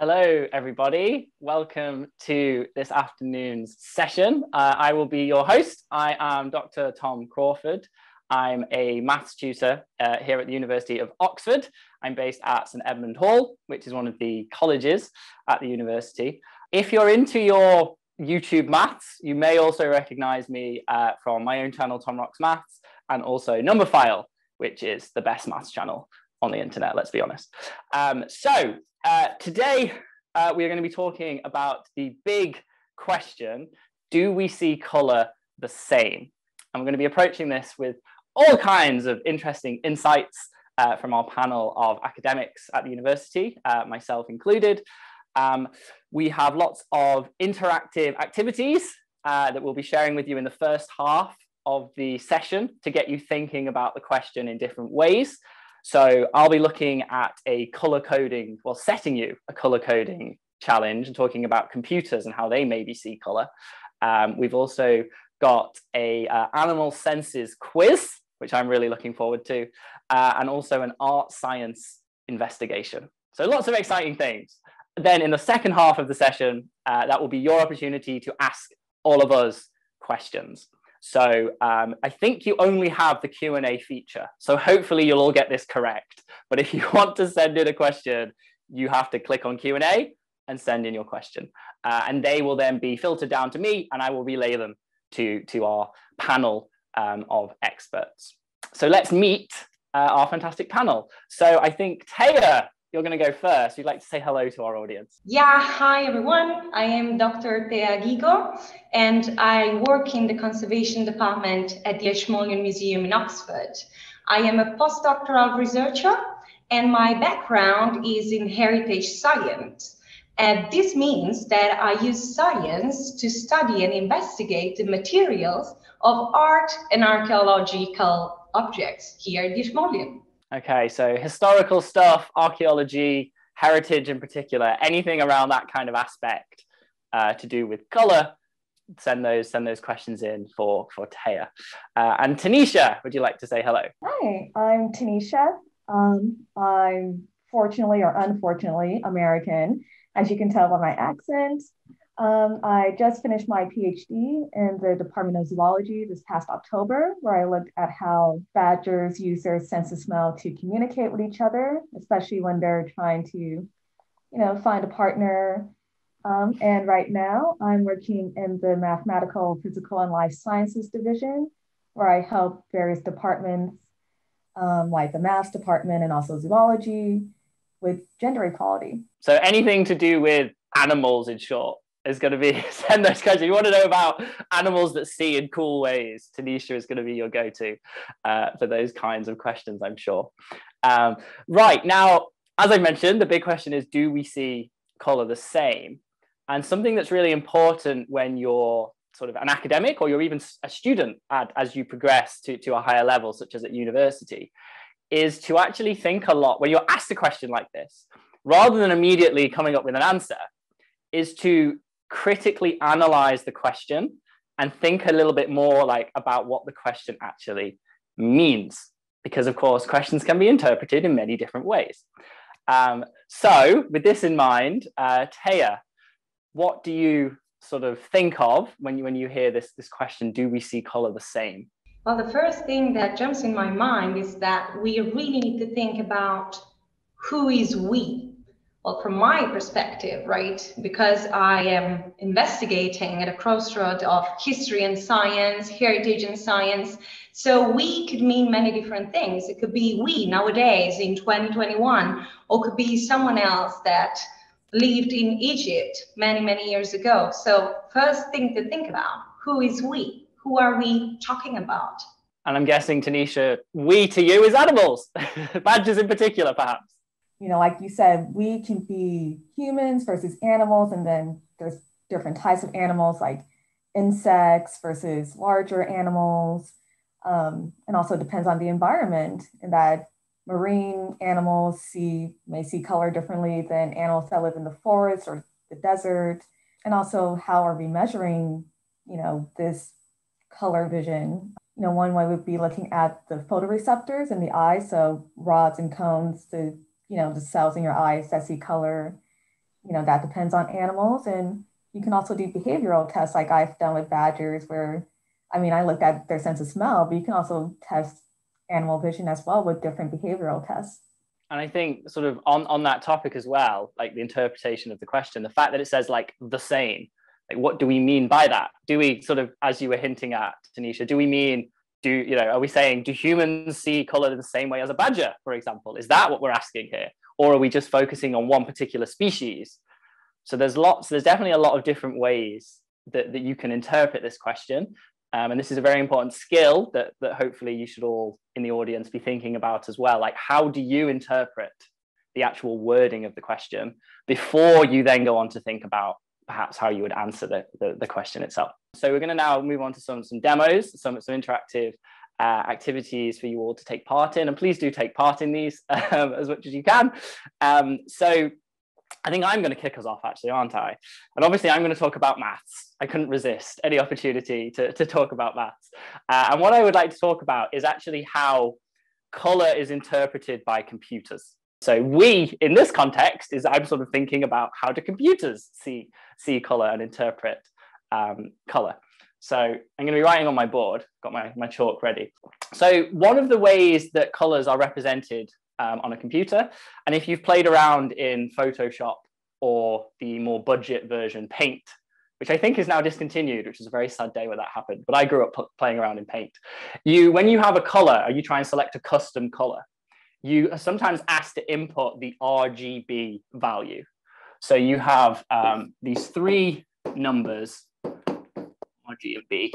Hello, everybody. Welcome to this afternoon's session. Uh, I will be your host. I am Dr. Tom Crawford. I'm a maths tutor uh, here at the University of Oxford. I'm based at St Edmund Hall, which is one of the colleges at the university. If you're into your YouTube maths, you may also recognize me uh, from my own channel, Tom Rocks Maths, and also Numberphile, which is the best maths channel on the internet, let's be honest. Um, so uh, today, uh, we are going to be talking about the big question, do we see color the same? And we're going to be approaching this with all kinds of interesting insights uh, from our panel of academics at the university, uh, myself included. Um, we have lots of interactive activities uh, that we'll be sharing with you in the first half of the session to get you thinking about the question in different ways. So I'll be looking at a color coding, well, setting you a color coding challenge and talking about computers and how they maybe see color. Um, we've also got a uh, animal senses quiz, which I'm really looking forward to, uh, and also an art science investigation. So lots of exciting things. Then in the second half of the session, uh, that will be your opportunity to ask all of us questions. So um, I think you only have the Q&A feature. So hopefully you'll all get this correct. But if you want to send in a question, you have to click on Q&A and send in your question. Uh, and they will then be filtered down to me and I will relay them to, to our panel um, of experts. So let's meet uh, our fantastic panel. So I think Taya you're going to go first. You'd like to say hello to our audience. Yeah, hi everyone. I am Dr. Tea Ghigo, and I work in the conservation department at the Ashmolean Museum in Oxford. I am a postdoctoral researcher, and my background is in heritage science. And this means that I use science to study and investigate the materials of art and archaeological objects here at the Ashmolean. Okay, so historical stuff, archaeology, heritage in particular, anything around that kind of aspect uh, to do with color, send those send those questions in for for Taya. Uh, and Tanisha, would you like to say hello? Hi, I'm Tanisha. Um, I'm fortunately or unfortunately American, as you can tell by my accent. Um, I just finished my PhD in the Department of Zoology this past October, where I looked at how badgers use their sense of smell to communicate with each other, especially when they're trying to, you know, find a partner. Um, and right now, I'm working in the Mathematical, Physical, and Life Sciences Division, where I help various departments, um, like the Math Department and also Zoology, with gender equality. So anything to do with animals, in short is going to be send those questions. If you want to know about animals that see in cool ways. Tanisha is going to be your go-to uh, for those kinds of questions, I'm sure. Um, right now, as I mentioned, the big question is: Do we see color the same? And something that's really important when you're sort of an academic or you're even a student at, as you progress to, to a higher level, such as at university, is to actually think a lot when you're asked a question like this, rather than immediately coming up with an answer, is to critically analyze the question and think a little bit more like about what the question actually means. Because of course questions can be interpreted in many different ways. Um, so with this in mind uh, taya what do you sort of think of when you when you hear this this question do we see color the same? Well the first thing that jumps in my mind is that we really need to think about who is we well, from my perspective, right, because I am investigating at a crossroad of history and science, heritage and science. So we could mean many different things. It could be we nowadays in 2021, or could be someone else that lived in Egypt many, many years ago. So first thing to think about, who is we? Who are we talking about? And I'm guessing, Tanisha, we to you is animals, badgers in particular, perhaps you know, like you said, we can be humans versus animals, and then there's different types of animals like insects versus larger animals. Um, and also depends on the environment in that marine animals see may see color differently than animals that live in the forest or the desert. And also how are we measuring, you know, this color vision? You know, one way would be looking at the photoreceptors in the eye, so rods and cones to you know, the cells in your eyes that see color. you know, that depends on animals. And you can also do behavioral tests like I've done with badgers where, I mean, I looked at their sense of smell, but you can also test animal vision as well with different behavioral tests. And I think sort of on, on that topic as well, like the interpretation of the question, the fact that it says like the same, like what do we mean by that? Do we sort of, as you were hinting at, Tanisha, do we mean do you know are we saying do humans see color in the same way as a badger for example? Is that what we're asking here? Or are we just focusing on one particular species? So there's lots there's definitely a lot of different ways that, that you can interpret this question. Um, and this is a very important skill that, that hopefully you should all in the audience be thinking about as well. Like how do you interpret the actual wording of the question before you then go on to think about perhaps how you would answer the, the, the question itself. So we're going to now move on to some, some demos, some, some interactive uh, activities for you all to take part in. And please do take part in these um, as much as you can. Um, so I think I'm going to kick us off, actually, aren't I? And obviously, I'm going to talk about maths. I couldn't resist any opportunity to, to talk about maths. Uh, and what I would like to talk about is actually how color is interpreted by computers. So we, in this context, is I'm sort of thinking about how do computers see, see color and interpret um, color. So I'm going to be writing on my board, got my, my chalk ready. So one of the ways that colors are represented um, on a computer, and if you've played around in Photoshop or the more budget version, Paint, which I think is now discontinued, which is a very sad day where that happened. But I grew up playing around in Paint. You, when you have a color, you try and select a custom color you are sometimes asked to input the RGB value. So you have um, these three numbers, RG and B,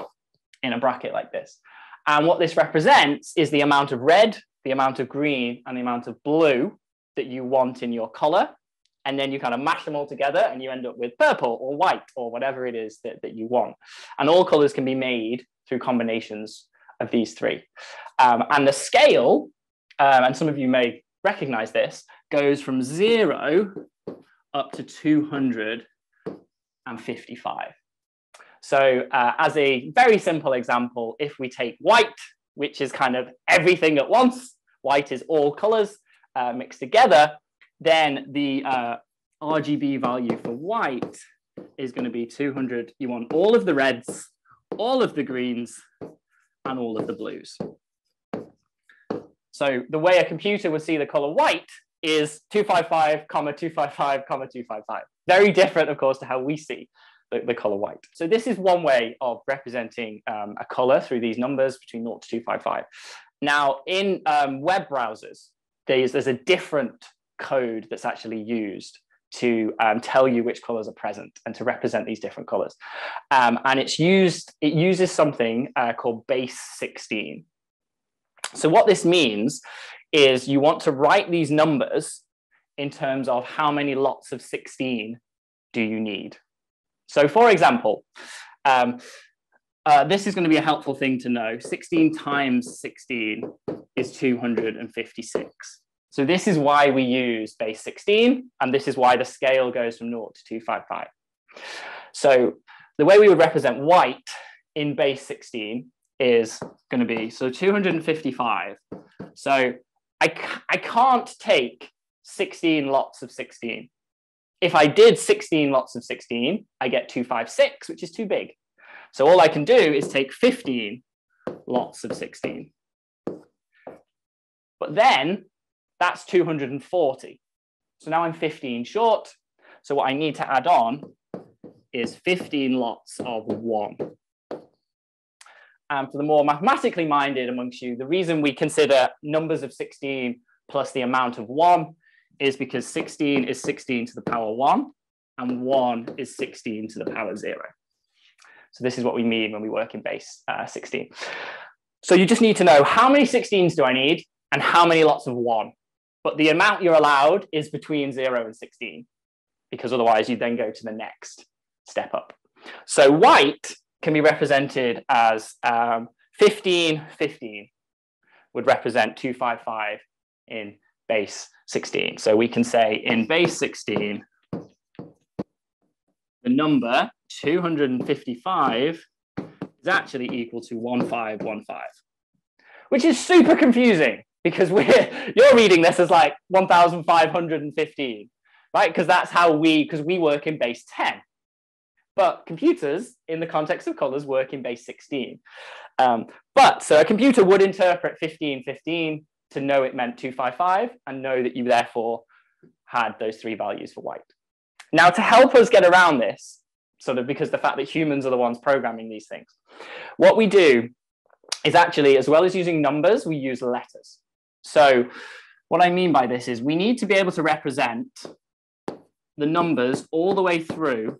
in a bracket like this. And what this represents is the amount of red, the amount of green, and the amount of blue that you want in your color. And then you kind of mash them all together and you end up with purple or white or whatever it is that, that you want. And all colors can be made through combinations of these three. Um, and the scale um, and some of you may recognize this, goes from zero up to 255. So uh, as a very simple example, if we take white, which is kind of everything at once, white is all colors uh, mixed together, then the uh, RGB value for white is going to be 200. You want all of the reds, all of the greens, and all of the blues. So the way a computer would see the color white is 255, comma 255, comma 255. Very different, of course, to how we see the, the color white. So this is one way of representing um, a color through these numbers between 0 to 255. Now, in um, web browsers, there's, there's a different code that's actually used to um, tell you which colors are present and to represent these different colors. Um, and it's used, it uses something uh, called base 16. So what this means is you want to write these numbers in terms of how many lots of 16 do you need. So for example, um, uh, this is going to be a helpful thing to know. 16 times 16 is 256. So this is why we use base 16, and this is why the scale goes from 0 to 255. So the way we would represent white in base 16 is going to be so 255. So I, I can't take 16 lots of 16. If I did 16 lots of 16, I get 256, which is too big. So all I can do is take 15 lots of 16. But then that's 240. So now I'm 15 short. So what I need to add on is 15 lots of one. And for the more mathematically minded amongst you, the reason we consider numbers of 16 plus the amount of one is because 16 is 16 to the power one and one is 16 to the power zero. So this is what we mean when we work in base uh, 16. So you just need to know how many 16s do I need and how many lots of one. But the amount you're allowed is between zero and 16 because otherwise you then go to the next step up. So white can be represented as um, 15, 15 would represent 255 in base 16. So we can say in base 16, the number 255 is actually equal to 1515, which is super confusing because we're, you're reading this as like 1515. right? Because that's how we, because we work in base 10. But computers, in the context of colors, work in base 16. Um, but so a computer would interpret 1515 to know it meant 255 and know that you therefore had those three values for white. Now, to help us get around this, sort of because the fact that humans are the ones programming these things, what we do is actually, as well as using numbers, we use letters. So what I mean by this is we need to be able to represent the numbers all the way through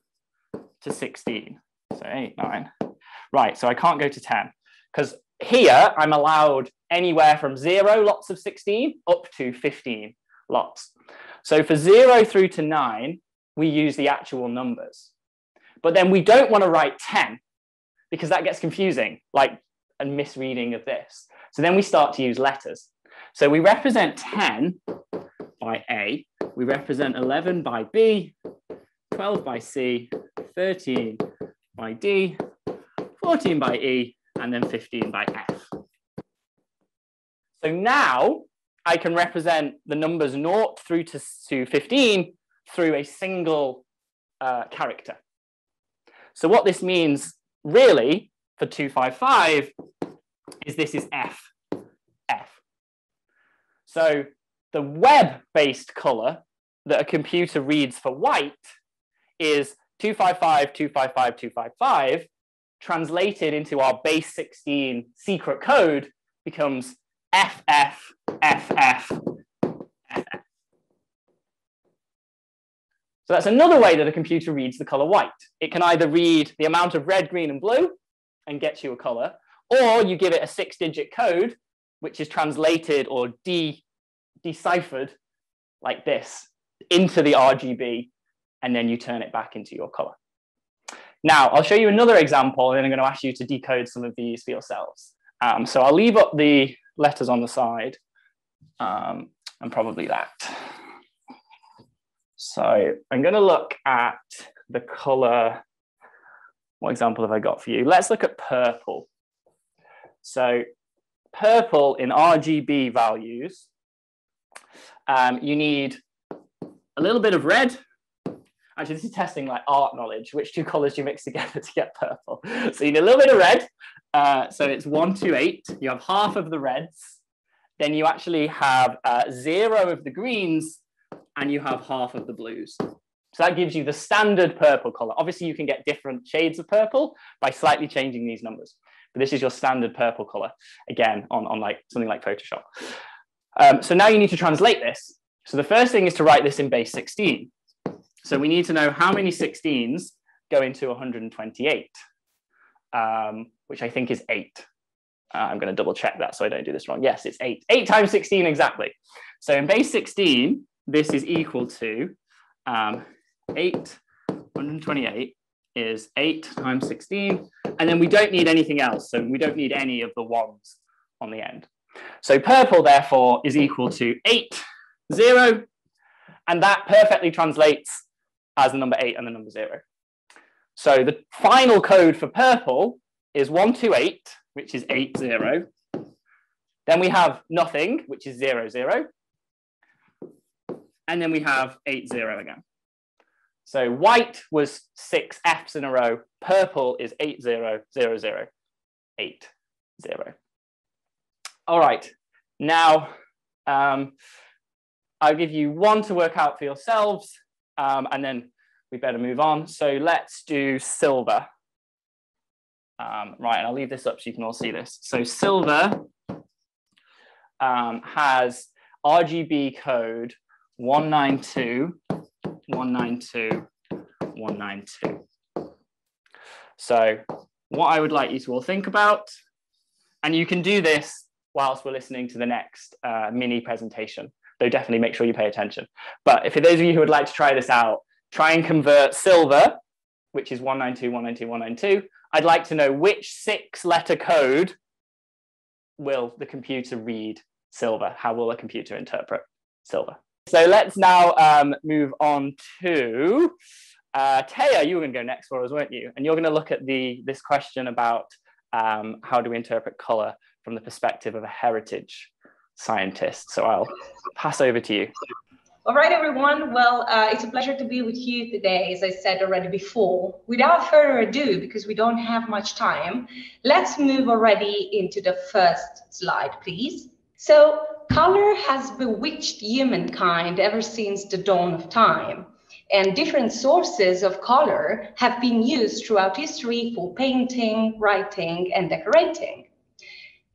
to 16. So 8, 9. Right, so I can't go to 10 because here I'm allowed anywhere from 0 lots of 16 up to 15 lots. So for 0 through to 9, we use the actual numbers. But then we don't want to write 10 because that gets confusing, like a misreading of this. So then we start to use letters. So we represent 10 by A, we represent 11 by B, 12 by C, 13 by D, 14 by E, and then 15 by F. So now I can represent the numbers 0 through to, to 15 through a single uh, character. So what this means really for 255 is this is F, F. So the web-based color that a computer reads for white is 255, 255, 255, translated into our base 16 secret code becomes FF, FF, FF. So that's another way that a computer reads the color white. It can either read the amount of red, green, and blue and gets you a color, or you give it a six digit code, which is translated or de deciphered like this into the RGB, and then you turn it back into your color. Now, I'll show you another example, and then I'm going to ask you to decode some of these for yourselves. Um, so I'll leave up the letters on the side, um, and probably that. So I'm going to look at the color. What example have I got for you? Let's look at purple. So purple in RGB values, um, you need a little bit of red. Actually, this is testing like art knowledge. Which two colors do you mix together to get purple? So you need a little bit of red. Uh, so it's one, two, eight. You have half of the reds. Then you actually have uh, zero of the greens and you have half of the blues. So that gives you the standard purple color. Obviously, you can get different shades of purple by slightly changing these numbers. But this is your standard purple color, again, on, on like something like Photoshop. Um, so now you need to translate this. So the first thing is to write this in base 16. So we need to know how many 16s go into 128, um, which I think is eight. Uh, I'm going to double check that so I don't do this wrong. Yes, it's eight. Eight times 16 exactly. So in base 16, this is equal to um, 8, 128 is 8 times 16. And then we don't need anything else. So we don't need any of the ones on the end. So purple, therefore, is equal to 8, 0. And that perfectly translates as the number 8 and the number 0. So the final code for purple is 128, which is 80. Then we have nothing, which is 0, 0. And then we have 80 again. So white was six Fs in a row. Purple is 8, 0, 0, 0, 8, 0. All right, now um, I'll give you one to work out for yourselves, um, and then we better move on. So let's do silver. Um, right, and I'll leave this up so you can all see this. So silver um, has RGB code 192, 192, 192. So what I would like you to all think about, and you can do this whilst we're listening to the next uh, mini presentation. Though definitely make sure you pay attention. But if for those of you who would like to try this out, try and convert silver, which is 192, 192, 192. I'd like to know which six letter code will the computer read silver? How will the computer interpret silver? So let's now um, move on to uh, Taya, you were going to go next for us, weren't you? And you're going to look at the this question about um, how do we interpret color from the perspective of a heritage scientist. So I'll pass over to you. All right, everyone. Well, uh, it's a pleasure to be with you today, as I said already before. Without further ado, because we don't have much time, let's move already into the first slide, please. So, color has bewitched humankind ever since the dawn of time. And different sources of color have been used throughout history for painting, writing, and decorating.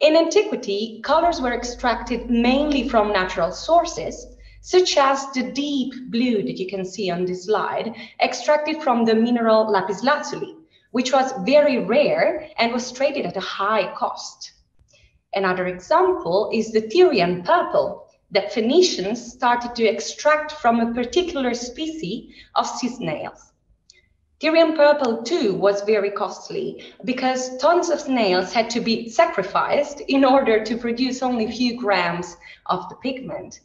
In antiquity, colors were extracted mainly from natural sources, such as the deep blue that you can see on this slide, extracted from the mineral lapis lazuli, which was very rare and was traded at a high cost. Another example is the Tyrian purple that Phoenicians started to extract from a particular species of sea snails. Tyrian purple too was very costly because tons of snails had to be sacrificed in order to produce only a few grams of the pigment.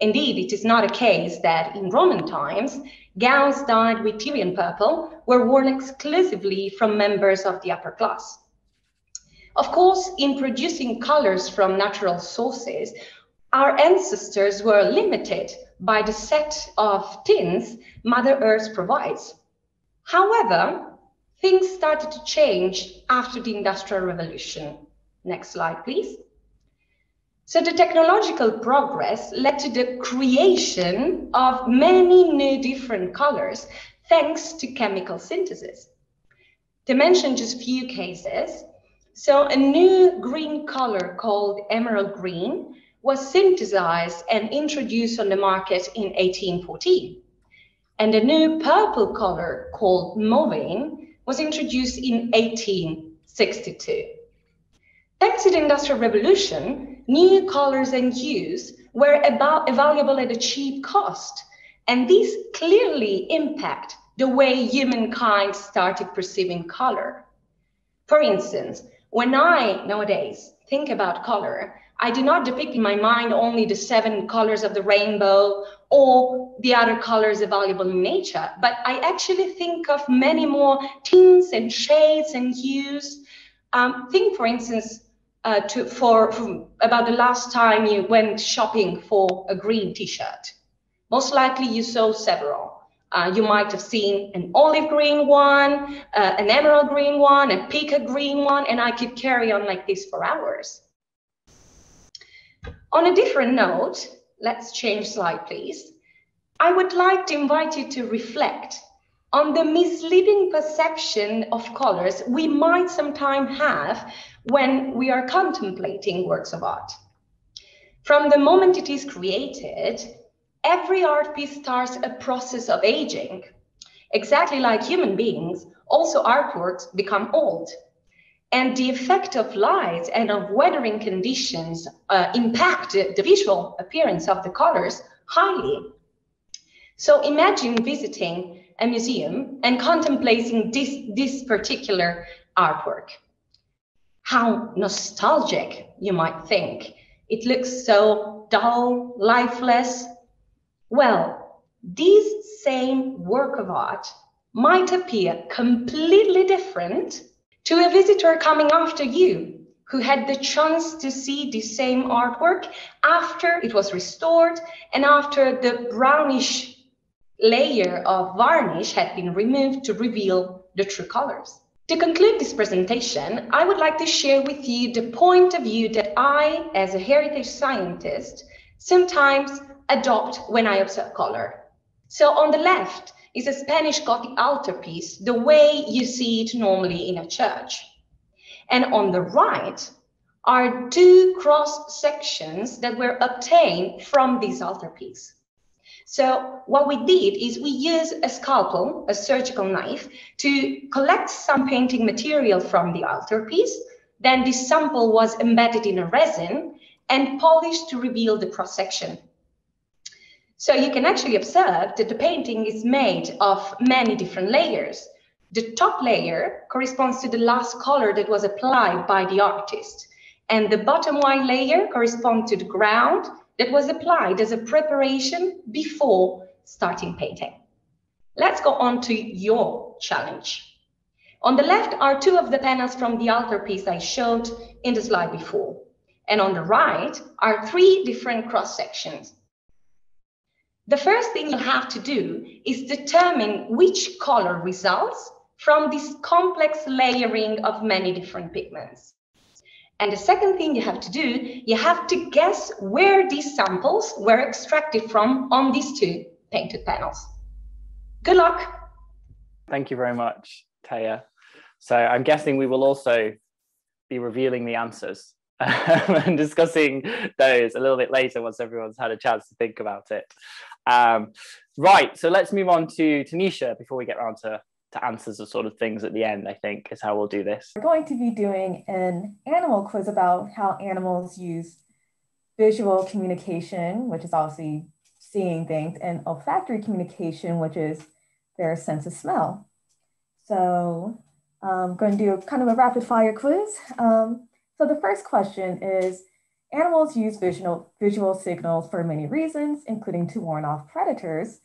Indeed, it is not a case that in Roman times, gowns dyed with Tyrian purple were worn exclusively from members of the upper class. Of course, in producing colors from natural sources, our ancestors were limited by the set of tints Mother Earth provides. However, things started to change after the Industrial Revolution. Next slide, please. So the technological progress led to the creation of many new different colors thanks to chemical synthesis. To mention just few cases, so a new green color called emerald green was synthesized and introduced on the market in 1814. And a new purple color called mauveine was introduced in 1862. Thanks to the Industrial Revolution, new colors and hues were about available at a cheap cost. And these clearly impact the way humankind started perceiving color. For instance, when I nowadays think about color, I do not depict in my mind only the seven colors of the rainbow or the other colors available in nature, but I actually think of many more tints and shades and hues. Um, think, for instance, uh, to, for, for about the last time you went shopping for a green t-shirt. Most likely you saw several. Uh, you might have seen an olive green one, uh, an emerald green one, a pika green one, and I could carry on like this for hours. On a different note, let's change slide, please. I would like to invite you to reflect on the misleading perception of colors we might sometimes have when we are contemplating works of art. From the moment it is created, every art piece starts a process of aging. Exactly like human beings, also artworks become old. And the effect of light and of weathering conditions uh, impact the visual appearance of the colors highly. So imagine visiting a museum and contemplating this, this particular artwork. How nostalgic, you might think. It looks so dull, lifeless. Well, this same work of art might appear completely different to a visitor coming after you who had the chance to see the same artwork after it was restored and after the brownish layer of varnish had been removed to reveal the true colors. To conclude this presentation, I would like to share with you the point of view that I, as a heritage scientist, sometimes adopt when I observe color. So on the left is a Spanish Gothic altarpiece, the way you see it normally in a church. And on the right are two cross sections that were obtained from this altarpiece. So what we did is we used a scalpel, a surgical knife, to collect some painting material from the altarpiece. Then this sample was embedded in a resin and polished to reveal the cross section. So you can actually observe that the painting is made of many different layers. The top layer corresponds to the last color that was applied by the artist. And the bottom white layer corresponds to the ground that was applied as a preparation before starting painting. Let's go on to your challenge. On the left are two of the panels from the altarpiece I showed in the slide before. And on the right are three different cross sections. The first thing you have to do is determine which color results from this complex layering of many different pigments. And the second thing you have to do, you have to guess where these samples were extracted from on these two painted panels. Good luck. Thank you very much, Taya. So I'm guessing we will also be revealing the answers and discussing those a little bit later once everyone's had a chance to think about it. Um, right, so let's move on to Tanisha before we get around to, to answers of sort of things at the end, I think is how we'll do this. We're going to be doing an animal quiz about how animals use visual communication, which is obviously seeing things, and olfactory communication, which is their sense of smell. So I'm going to do kind of a rapid fire quiz. Um, so the first question is, Animals use visual, visual signals for many reasons, including to warn off predators.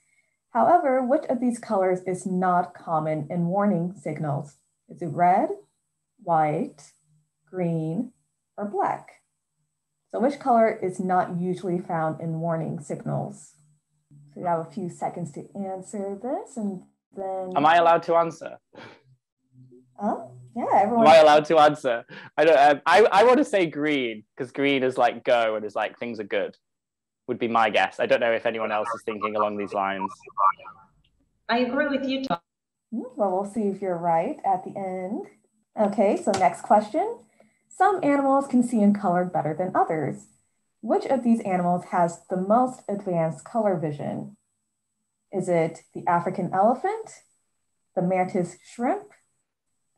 However, which of these colors is not common in warning signals? Is it red, white, green, or black? So which color is not usually found in warning signals? So you have a few seconds to answer this and then- Am I allowed to answer? Oh, yeah, everyone. Am I allowed to answer? I don't. Um, I I want to say green because green is like go and is like things are good. Would be my guess. I don't know if anyone else is thinking along these lines. I agree with you, Tom. Hmm, well, we'll see if you're right at the end. Okay, so next question. Some animals can see in color better than others. Which of these animals has the most advanced color vision? Is it the African elephant, the mantis shrimp,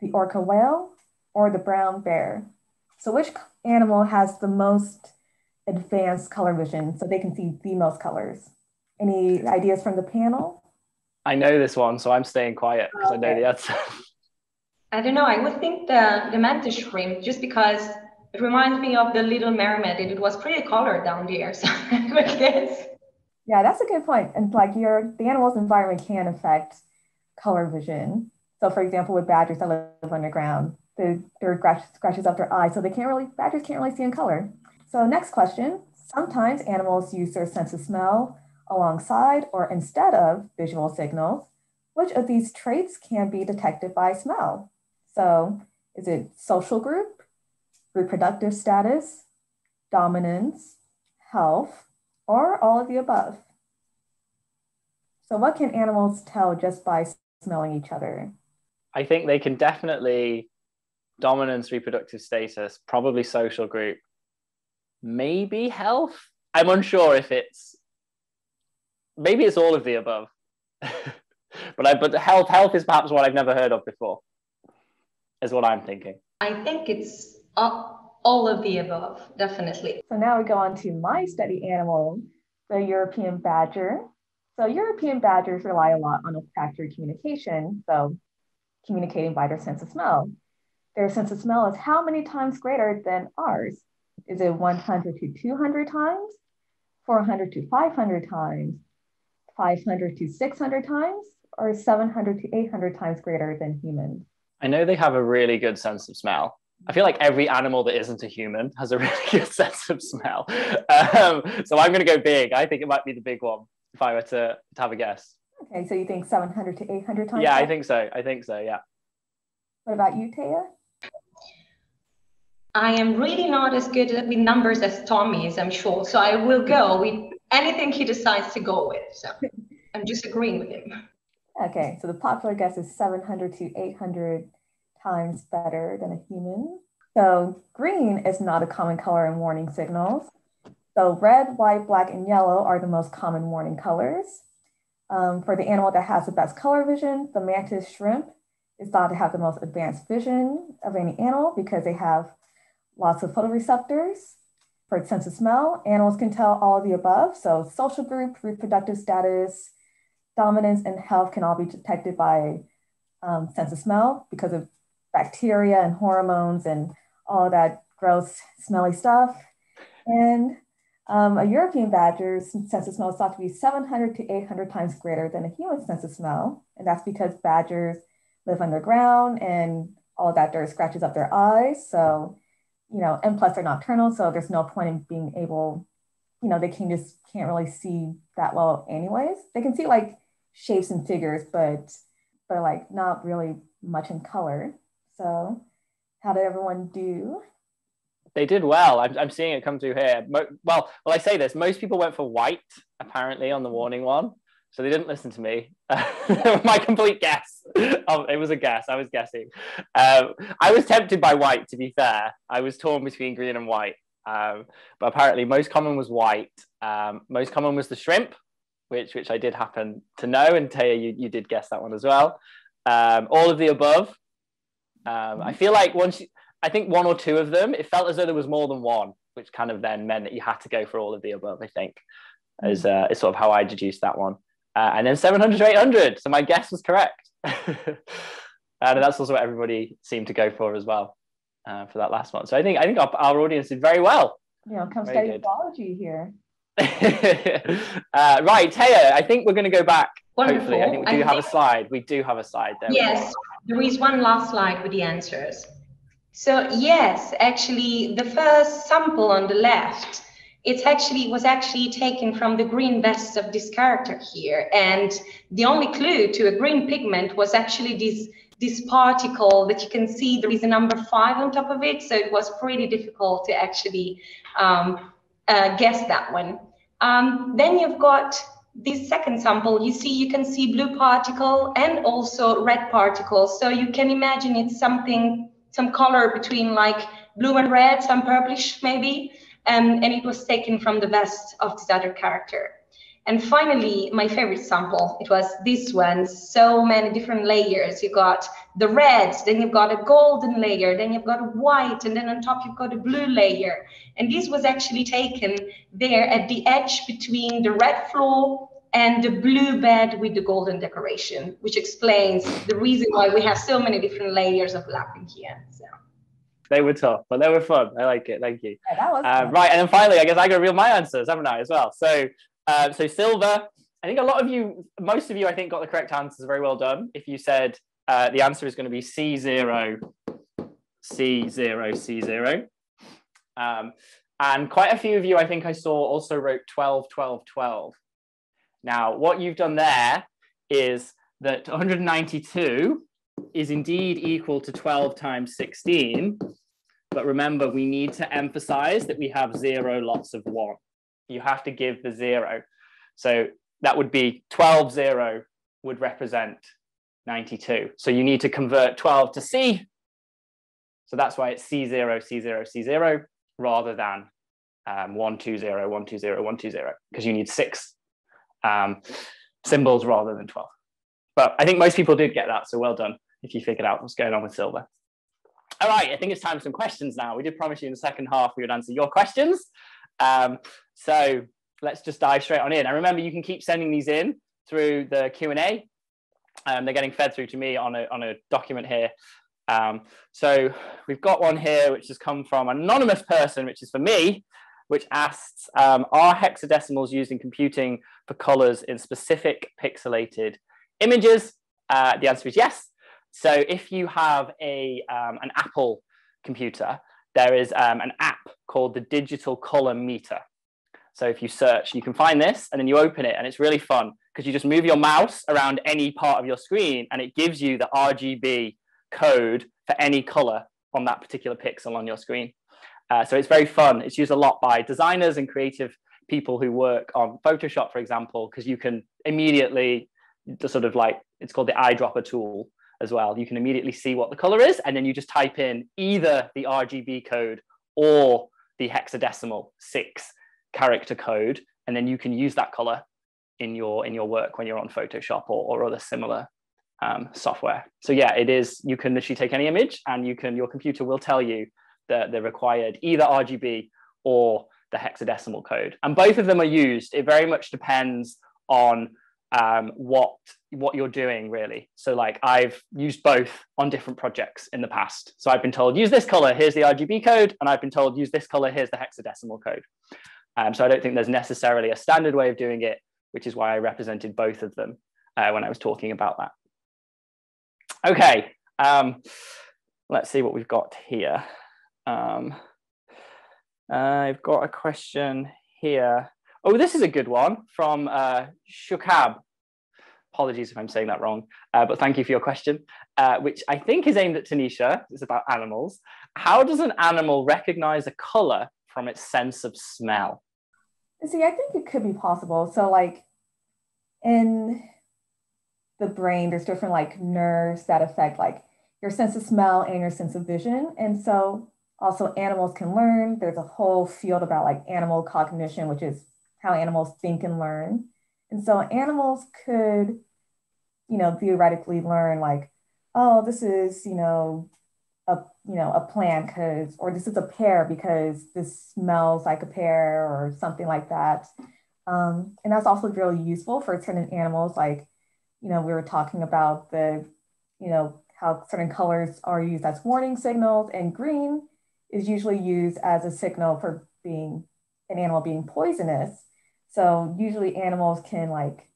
the orca whale, or the brown bear. So which animal has the most advanced color vision so they can see the most colors? Any ideas from the panel? I know this one, so I'm staying quiet because okay. I know the answer. I don't know. I would think the, the mantis shrimp just because it reminds me of the Little Mermaid and it was pretty colored down there. So I guess. Yeah, that's a good point. And like your the animal's environment can affect color vision. So for example, with badgers that live underground, the, their scratches up their eyes, so they can't really, badgers can't really see in color. So next question, sometimes animals use their sense of smell alongside or instead of visual signals. Which of these traits can be detected by smell? So is it social group, reproductive status, dominance, health, or all of the above? So what can animals tell just by smelling each other? I think they can definitely dominance, reproductive status, probably social group, maybe health. I'm unsure if it's maybe it's all of the above. but I but health health is perhaps what I've never heard of before. Is what I'm thinking. I think it's all all of the above, definitely. So now we go on to my study animal, the European badger. So European badgers rely a lot on olfactory communication. So communicating by their sense of smell. Their sense of smell is how many times greater than ours? Is it 100 to 200 times, 400 to 500 times, 500 to 600 times, or 700 to 800 times greater than humans? I know they have a really good sense of smell. I feel like every animal that isn't a human has a really good sense of smell. Um, so I'm going to go big. I think it might be the big one if I were to, to have a guess. Okay, so you think 700 to 800 times? Yeah, I think so. I think so, yeah. What about you, Taya? I am really not as good with numbers as Tom is, I'm sure. So I will go with anything he decides to go with. So I'm just agreeing with him. Okay, so the popular guess is 700 to 800 times better than a human. So green is not a common color in warning signals. So red, white, black, and yellow are the most common warning colors. Um, for the animal that has the best color vision, the mantis shrimp is thought to have the most advanced vision of any animal because they have lots of photoreceptors. For its sense of smell, animals can tell all of the above. So social group, reproductive status, dominance, and health can all be detected by um, sense of smell because of bacteria and hormones and all that gross, smelly stuff. And um, a European badger's sense of smell is thought to be 700 to 800 times greater than a human sense of smell. And that's because badgers live underground and all of that dirt scratches up their eyes. So, you know, and plus they're nocturnal, so there's no point in being able you know, they can just can't really see that well anyways. They can see like shapes and figures, but but like not really much in color. So how did everyone do? They did well. I'm, I'm seeing it come through here. Mo- well, well, I say this. Most people went for white, apparently, on the warning one. So they didn't listen to me. My complete guess. Oh, it was a guess. I was guessing. Um, I was tempted by white, to be fair. I was torn between green and white. Um, but apparently, most common was white. Um, most common was the shrimp, which which I did happen to know. And Taya, you, you did guess that one as well. Um, all of the above. Um, I feel like once, you, I think one or two of them, it felt as though there was more than one, which kind of then meant that you had to go for all of the above. I think is mm. uh, is sort of how I deduced that one. Uh, and then 700 to 800. So my guess was correct. and that's also what everybody seemed to go for as well uh, for that last one. So I think I think our, our audience did very well. You know, come study biology here. uh, right, Taya, I think we're going to go back. Wonderful. Hopefully, I think we do I have think... a slide. We do have a slide there. Yes, there is one last slide with the answers. So yes, actually, the first sample on the left, it actually was actually taken from the green vest of this character here, and the only clue to a green pigment was actually this this particle that you can see there is a number five on top of it. So it was pretty difficult to actually um, uh, guess that one. Um, then you've got this second sample. You see, you can see blue particle and also red particles. So you can imagine it's something, some color between like blue and red, some purplish maybe. Um, and it was taken from the vest of this other character. And finally, my favorite sample, it was this one, so many different layers. You got the reds, then you've got a golden layer, then you've got a white, and then on top you've got a blue layer. And this was actually taken there at the edge between the red floor and the blue bed with the golden decoration, which explains the reason why we have so many different layers of lapping here. So. They were tough, but they were fun. I like it. Thank you. Yeah, uh, right, and then finally, I guess I got to reveal my answers, haven't I, as well? So uh, so silver, I think a lot of you, most of you, I think got the correct answers. Very well done. If you said uh, the answer is going to be C0, C0, C0. Um, and quite a few of you, I think I saw, also wrote 12, 12, 12. Now, what you've done there is that 192 is indeed equal to 12 times 16. But remember, we need to emphasize that we have zero lots of one you have to give the zero. So that would be 12 zero would represent 92. So you need to convert 12 to C. So that's why it's C0, C0, C0 rather than um, 120, 120, 120, because you need six um, symbols rather than 12. But I think most people did get that. So well done if you figured out what's going on with silver. All right, I think it's time for some questions now. We did promise you in the second half we would answer your questions. Um, so let's just dive straight on in. And remember, you can keep sending these in through the Q&A. Um, they're getting fed through to me on a, on a document here. Um, so we've got one here, which has come from an anonymous person, which is for me, which asks, um, are hexadecimals used in computing for colors in specific pixelated images? Uh, the answer is yes. So if you have a, um, an Apple computer, there is um, an app called the Digital Color Meter. So if you search, you can find this and then you open it and it's really fun because you just move your mouse around any part of your screen and it gives you the RGB code for any color on that particular pixel on your screen. Uh, so it's very fun. It's used a lot by designers and creative people who work on Photoshop, for example, because you can immediately the sort of like it's called the eyedropper tool as well. You can immediately see what the color is, and then you just type in either the RGB code or the hexadecimal six character code, and then you can use that color in your in your work when you're on Photoshop or, or other similar um, software. So yeah, it is. You can literally take any image, and you can your computer will tell you the the required either RGB or the hexadecimal code, and both of them are used. It very much depends on um, what what you're doing really. So like I've used both on different projects in the past. So I've been told use this color, here's the RGB code, and I've been told use this color, here's the hexadecimal code. Um, so I don't think there's necessarily a standard way of doing it, which is why I represented both of them uh, when I was talking about that. Okay, um, let's see what we've got here. Um, I've got a question here. Oh, this is a good one from uh, Shukab. Apologies if I'm saying that wrong, uh, but thank you for your question, uh, which I think is aimed at Tanisha. It's about animals. How does an animal recognize a color from its sense of smell? See, I think it could be possible. So, like in the brain, there's different like nerves that affect like your sense of smell and your sense of vision. And so, also, animals can learn. There's a whole field about like animal cognition, which is how animals think and learn. And so, animals could, you know, theoretically learn like, oh, this is, you know, a you know a plant because or this is a pear because this smells like a pear or something like that um, and that's also really useful for certain animals like you know we were talking about the you know how certain colors are used as warning signals and green is usually used as a signal for being an animal being poisonous so usually animals can like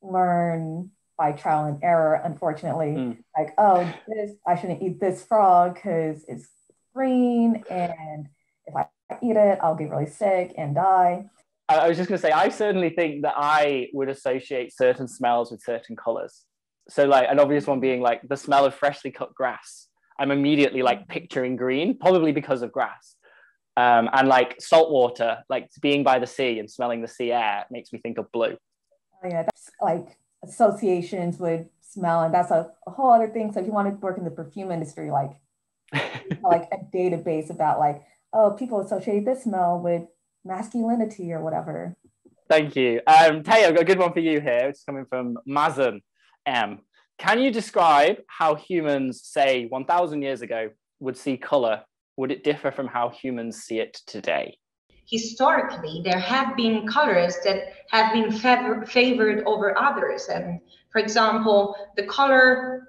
learn by trial and error, unfortunately. Mm. Like, oh, this I shouldn't eat this frog because it's green, and if I eat it, I'll get really sick and die. I was just going to say, I certainly think that I would associate certain smells with certain colors. So, like, an obvious one being like the smell of freshly cut grass. I'm immediately like picturing green, probably because of grass. Um, and like salt water, like being by the sea and smelling the sea air makes me think of blue. Oh, yeah, that's like associations with smell and that's a, a, whole other thing. So if you want to work in the perfume industry like like a database about like oh people associate this smell with masculinity or whatever. Thank you. Um Tea, i've got a good one for you here. It's coming from Mazen m can you describe how humans say 1000 years ago would see color? Would it differ from how humans see it today? Historically there have been colors that have been favor- favored over others. And for example the color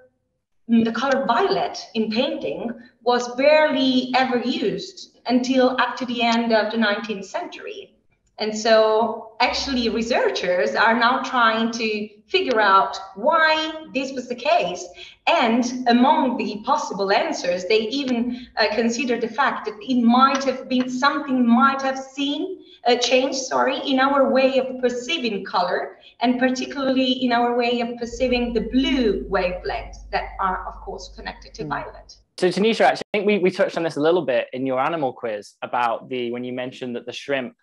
the color violet in painting was barely ever used until up to the end of the 19th century and so actually researchers are now trying to figure out why this was the case. And among the possible answers, they even uh, consider the fact that it might have been something might have seen a change, sorry, in our way of perceiving color, and particularly in our way of perceiving the blue wavelengths that are, of course, connected to mm. violet. So Tanisha, actually, I think we, we touched on this a little bit in your animal quiz about the when you mentioned that the shrimp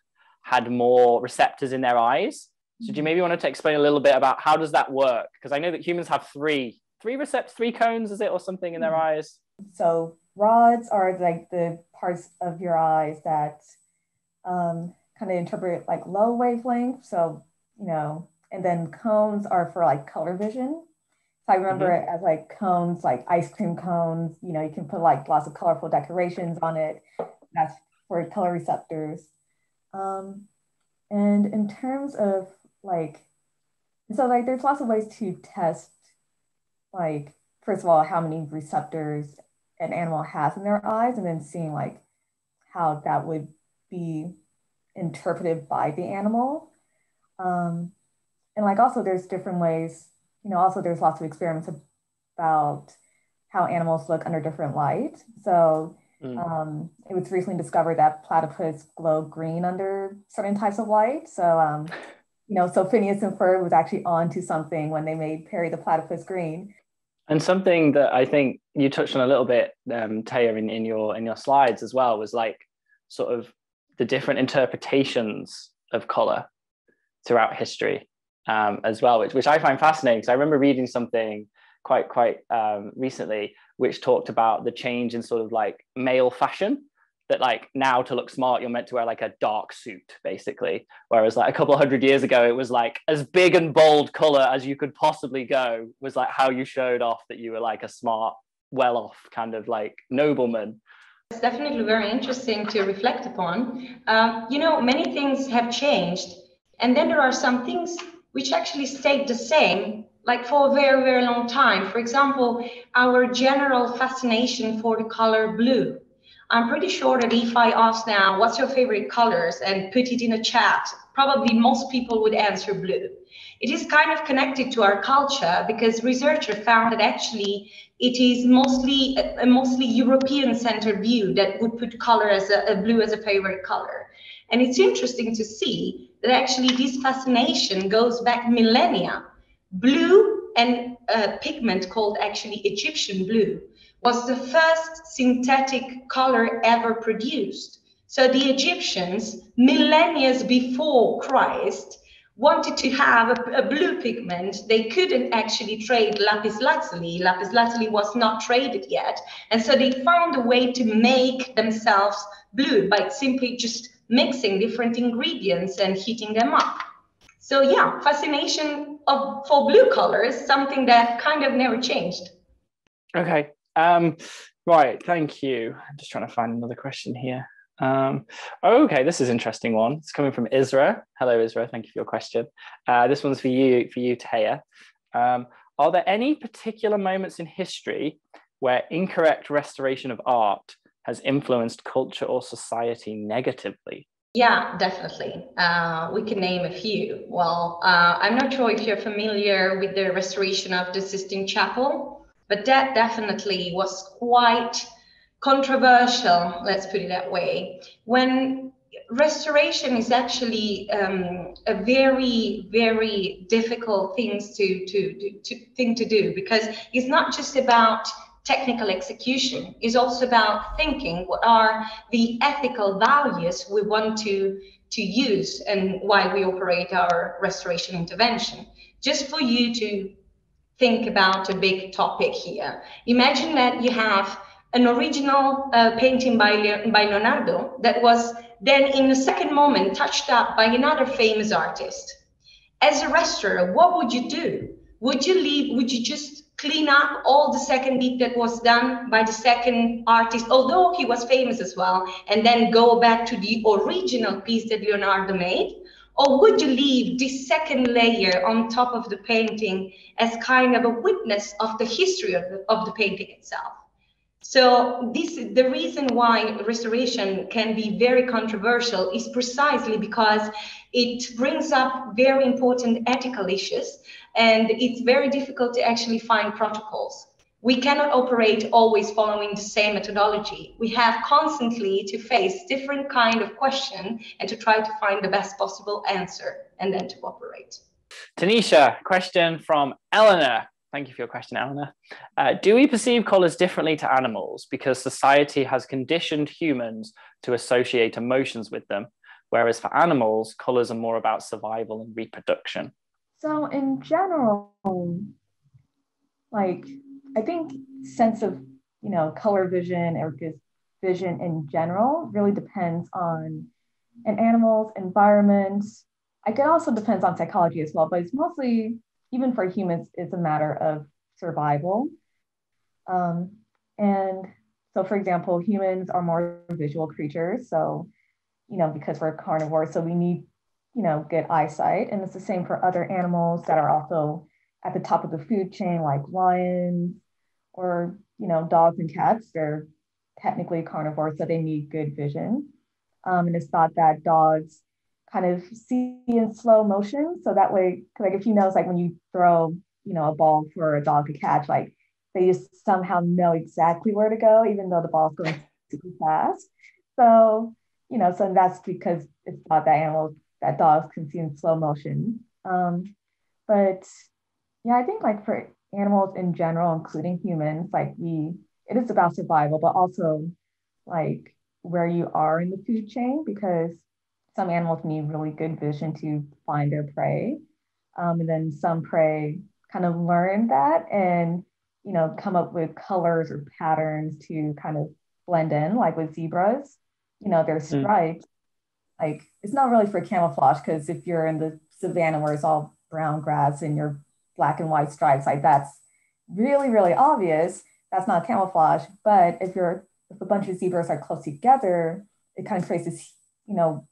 had more receptors in their eyes. So do you maybe want to explain a little bit about how does that work? Because I know that humans have three, three receptors, three cones, is it, or something in their mm-hmm. eyes? So rods are like the parts of your eyes that um, kind of interpret like low wavelength. So, you know, and then cones are for like color vision. So I remember mm-hmm. it as like cones, like ice cream cones. You know, you can put like lots of colorful decorations on it. That's for color receptors. Um, and in terms of like, so like there's lots of ways to test, like, first of all, how many receptors an animal has in their eyes, and then seeing like how that would be interpreted by the animal. Um, and like also there's different ways, you know, also there's lots of experiments about how animals look under different light. So Mm. Um, it was recently discovered that platypus glow green under certain types of light. So, um, you know, so Phineas and Ferb was actually onto something when they made Perry the platypus green. And something that I think you touched on a little bit, um, Tea, in, in your in your slides as well, was like sort of the different interpretations of color throughout history um, as well, which, which I find fascinating because I remember reading something quite quite um, recently which talked about the change in sort of like male fashion that like now to look smart you're meant to wear like a dark suit basically. Whereas like a couple hundred years ago it was like as big and bold color as you could possibly go was like how you showed off that you were like a smart well off kind of like nobleman. It's definitely very interesting to reflect upon. Um, you know many things have changed and then there are some things which actually stayed the same like for a very, very long time. For example, our general fascination for the color blue. I'm pretty sure that if I ask now, what's your favorite colors and put it in a chat, probably most people would answer blue. It is kind of connected to our culture because researchers found that actually it is mostly a, mostly European centered view that would put color as a, a blue as a favorite color. And it's interesting to see that actually this fascination goes back millennia. Blue and a pigment called actually Egyptian blue was the first synthetic color ever produced. So the Egyptians, millennia before Christ, wanted to have a, a, blue pigment, they couldn't actually trade lapis lazuli. Lapis lazuli was not traded yet. And so they found a way to make themselves blue by simply just mixing different ingredients and heating them up. So yeah, fascination of, for blue colors, something that kind of never changed. Okay. Um, right. Thank you. I'm just trying to find another question here. Um, okay, this is interesting one. It's coming from Isra. Hello, Isra. Thank you for your question. Uh, this one's for you, for you, Tea. Um, are there any particular moments in history where incorrect restoration of art has influenced culture or society negatively? Yeah, definitely. Uh, we can name a few. Well, uh, I'm not sure if you're familiar with the restoration of the Sistine Chapel, but that definitely was quite controversial, let's put it that way. When restoration is actually um, a very, very difficult to, to, to, to, thing to do because it's not just about technical execution, is also about thinking what are the ethical values we want to, to use and why we operate our restoration intervention. Just for you to think about a big topic here. Imagine that you have an original uh, painting by, by Leonardo that was then in the second moment touched up by another famous artist. As a restorer, what would you do? Would you leave, would you just clean up all the second bit that was done by the second artist, although he was famous as well, and then go back to the original piece that Leonardo made? Or would you leave this second layer on top of the painting as kind of a witness of the history of the, of the painting itself? So this the reason why restoration can be very controversial is precisely because it brings up very important ethical issues and it's very difficult to actually find protocols. We cannot operate always following the same methodology. We have constantly to face different kind of question and to try to find the best possible answer and then to operate. Tanisha, question from Eleanor. Thank you for your question, Eleanor. Uh, do we perceive colours differently to animals because society has conditioned humans to associate emotions with them, whereas for animals, colours are more about survival and reproduction? So, in general, like I think sense of you know color vision or just vision in general really depends on an animal's environment. I it also depends on psychology as well, but it's mostly even for humans, it's a matter of survival. Um, and so, for example, humans are more visual creatures. So, you know, because we're carnivores, so we need, you know, good eyesight. And it's the same for other animals that are also at the top of the food chain, like lions or, you know, dogs and cats. They're technically carnivores, so they need good vision. Um, and it's thought that dogs kind of see in slow motion. So that way, like if you know, it's like when you throw, you know, a ball for a dog to catch, like they just somehow know exactly where to go, even though the ball's going super fast. So, you know, so that's because it's thought that animals, that dogs can see in slow motion. Um, but yeah, I think like for animals in general, including humans, like we, it is about survival, but also like where you are in the food chain because some animals need really good vision to find their prey. Um, and then some prey kind of learn that and, you know, come up with colors or patterns to kind of blend in, like with zebras, you know, their hmm. stripes. Mm. Like it's not really for camouflage because if you're in the savannah where it's all brown grass and your black and white stripes, like that's really, really obvious. That's not camouflage. But if you're if a bunch of zebras are close together, it kind of creates this, you know,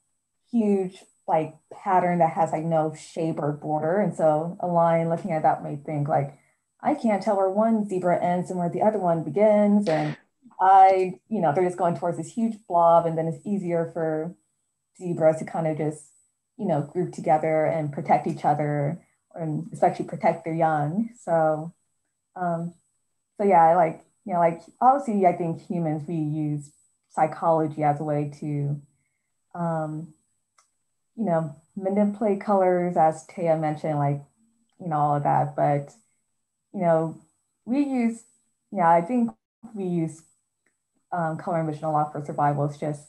huge like pattern that has like no shape or border. And so a lion looking at that may think like, I can't tell where one zebra ends and where the other one begins. And I, you know, they're just going towards this huge blob. And then it's easier for zebras to kind of just, you know, group together and protect each other and especially protect their young. So, um, so yeah, I like, you know, like obviously I think humans, we use psychology as a way to, um, you know, manipulate colors as Tea mentioned, like, you know, all of that. But, you know, we use, yeah, I think we use um, color and vision a lot for survival. It's just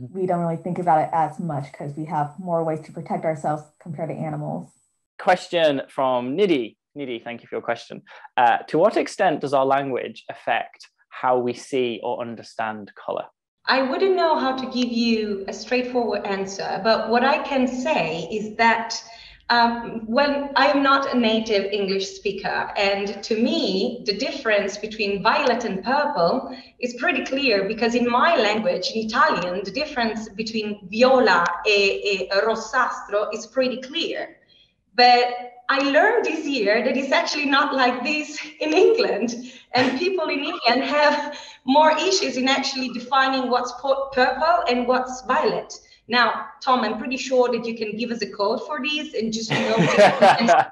mm-hmm. we don't really think about it as much because we have more ways to protect ourselves compared to animals. Question from Nidhi. Nidhi, thank you for your question. Uh, to what extent does our language affect how we see or understand color? I wouldn't know how to give you a straightforward answer, but what I can say is that um, well, I'm not a native English speaker, and to me, the difference between violet and purple is pretty clear because in my language, in Italian, the difference between viola e, e rossastro is pretty clear. But I learned this year that it's actually not like this in England, and people in England have more issues in actually defining what's purple and what's violet. Now, Tom, I'm pretty sure that you can give us a code for these and just you know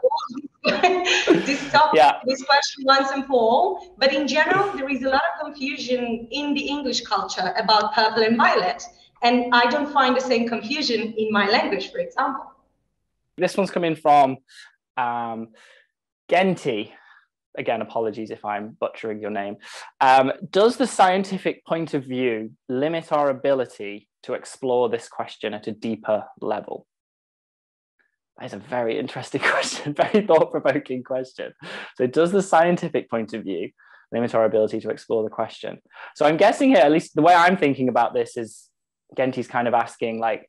this topic, yeah. this question once and for all. But in general, there is a lot of confusion in the English culture about purple and violet, and I don't find the same confusion in my language, for example. This one's coming from um, Genti again, apologies if I'm butchering your name. Um, does the scientific point of view limit our ability to explore this question at a deeper level? That is a very interesting question, very thought provoking question. So, does the scientific point of view limit our ability to explore the question? So, I'm guessing here, at least the way I'm thinking about this is Genti's kind of asking, like,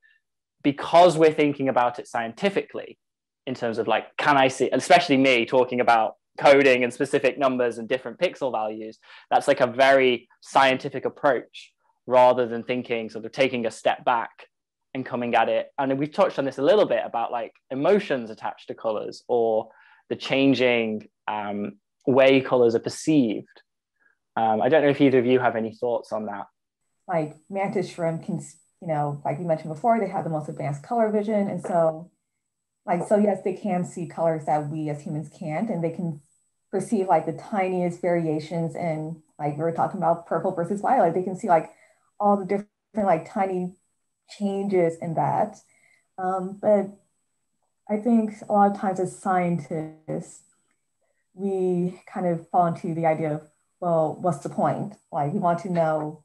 because we're thinking about it scientifically, in terms of like, can I see, especially me talking about coding and specific numbers and different pixel values. That's like a very scientific approach rather than thinking sort of taking a step back and coming at it. And we've touched on this a little bit about like emotions attached to colors or the changing um, way colors are perceived. Um, I don't know if either of you have any thoughts on that. Like mantis shrimp can, you know, like you mentioned before, they have the most advanced color vision. And so like so yes they can see colors that we as humans can't and they can perceive like the tiniest variations in like we were talking about purple versus violet they can see like all the different like tiny changes in that. Um, but i think a lot of times as scientists we kind of fall into the idea of well what's the point? Like we want to know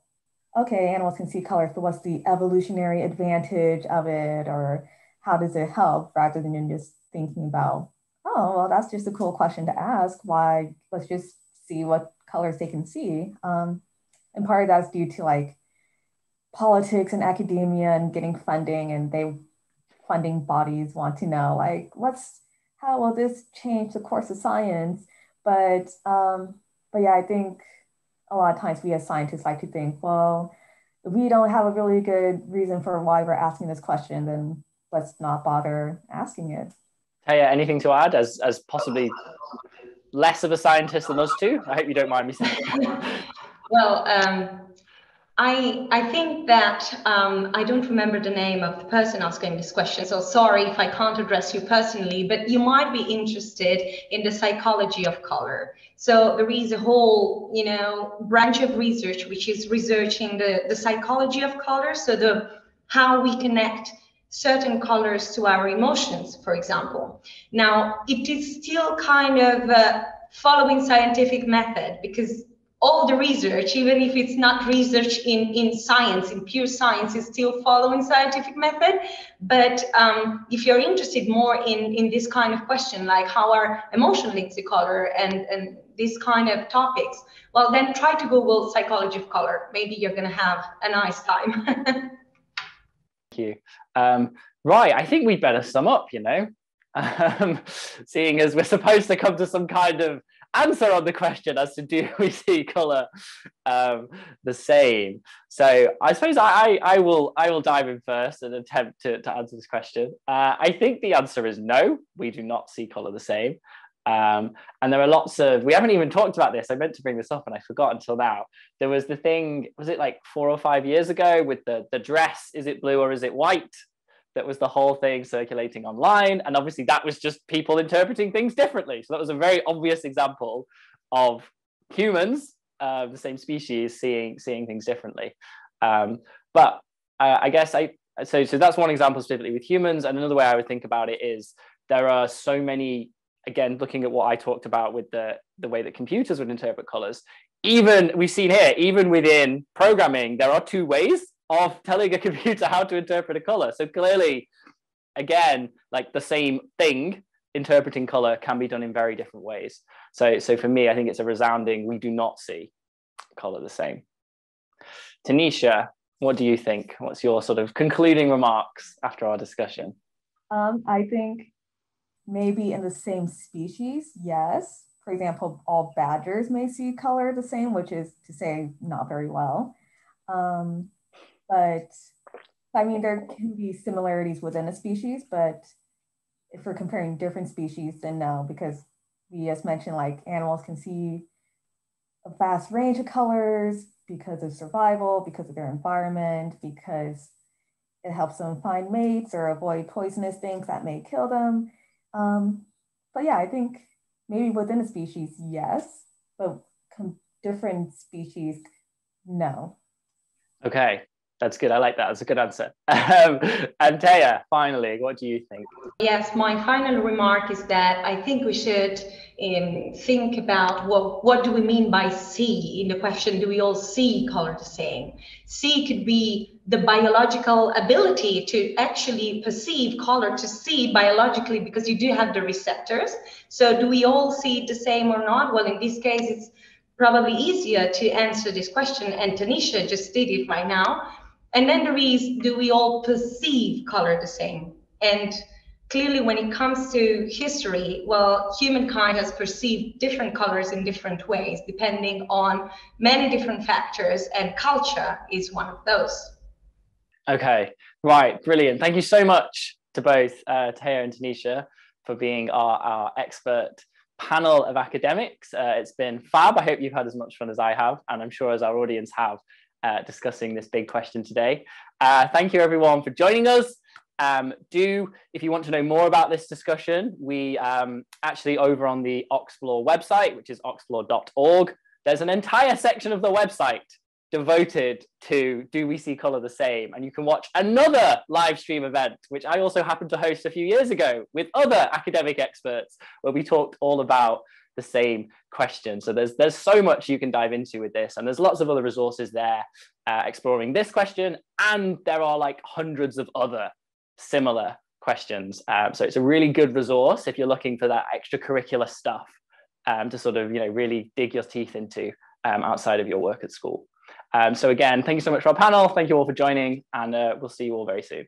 okay animals can see colors but what's the evolutionary advantage of it? Or how does it help rather than just thinking about, oh, well, that's just a cool question to ask. Why, let's just see what colors they can see. Um, and part of that's due to like politics and academia and getting funding and they funding bodies want to know like what's how will this change the course of science but um but yeah i think a lot of times we as scientists like to think well we don't have a really good reason for why we're asking this question then let's not bother asking it. Hey, anything to add as as possibly less of a scientist than us two? I hope you don't mind me saying. well, um, I I think that um, I don't remember the name of the person asking this question, so sorry if I can't address you personally. But you might be interested in the psychology of color. So there is a whole, you know, branch of research which is researching the the psychology of color. So the how we connect certain colors to our emotions, for example. Now, it is still kind of uh, following scientific method because all the research, even if it's not research in, in science, in pure science, is still following scientific method. But um, if you're interested more in, in this kind of question, like how our emotion links to color and, and these kind of topics, well, then try to Google psychology of color. Maybe you're going to have a nice time. You. Um, right, I think we'd better sum up, you know, um, seeing as we're supposed to come to some kind of answer on the question as to do we see color um, the same. So I suppose I, I, I, will I will dive in first and attempt to, to answer this question. Uh, I think the answer is no, we do not see color the same. Um, and there are lots of, we haven't even talked about this. I meant to bring this up and I forgot until now. There was the thing, was it like four or five years ago with the, the dress? Is it blue or is it white? That was the whole thing circulating online. And obviously, that was just people interpreting things differently. So that was a very obvious example of humans, uh, the same species, seeing, seeing things differently. Um, but uh, I guess I, so, so that's one example specifically with humans. And another way I would think about it is there are so many, again, looking at what I talked about with the, the way that computers would interpret colors, even we've seen here, even within programming, there are two ways of telling a computer how to interpret a color. So clearly, again, like the same thing, interpreting color can be done in very different ways. So, so for me, I think it's a resounding, we do not see color the same. Tanisha, what do you think? What's your sort of concluding remarks after our discussion? Um, I think maybe in the same species, yes. For example, all badgers may see color the same, which is to say not very well. Um, but I mean, there can be similarities within a species, but if we're comparing different species, then no, because we just mentioned like animals can see a vast range of colors because of survival, because of their environment, because it helps them find mates or avoid poisonous things that may kill them. Um, but yeah, I think maybe within a species, yes, but different species, no. Okay, that's good. I like that. That's a good answer. Um, finally, what do you think? Yes, my final remark is that I think we should um, think about what, what do we mean by see in the question, do we all see color the same? See could be the biological ability to actually perceive color, to see biologically, because you do have the receptors. So do we all see the same or not? Well, in this case, it's probably easier to answer this question, and Tanisha just did it right now. And then there is, do we all perceive color the same? And clearly when it comes to history, well, humankind has perceived different colors in different ways, depending on many different factors, and culture is one of those. Okay, right, brilliant. Thank you so much to both uh, Tea and Tanisha for being our, our expert panel of academics. Uh, it's been fab. I hope you've had as much fun as I have, and I'm sure as our audience have uh, discussing this big question today. Uh, thank you everyone for joining us. Um, do, if you want to know more about this discussion, we um, actually over on the Oxplore website, which is oxplore.org, there's an entire section of the website devoted to Do We See Color the Same? And you can watch another live stream event, which I also happened to host a few years ago with other academic experts, where we talked all about the same question. So there's there's so much you can dive into with this, and there's lots of other resources there uh, exploring this question, and there are like hundreds of other similar questions. Um, so it's a really good resource if you're looking for that extracurricular stuff um, to sort of you know really dig your teeth into um, outside of your work at school. Um, so again, thank you so much for our panel. Thank you all for joining, and uh, we'll see you all very soon.